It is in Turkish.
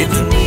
Gitme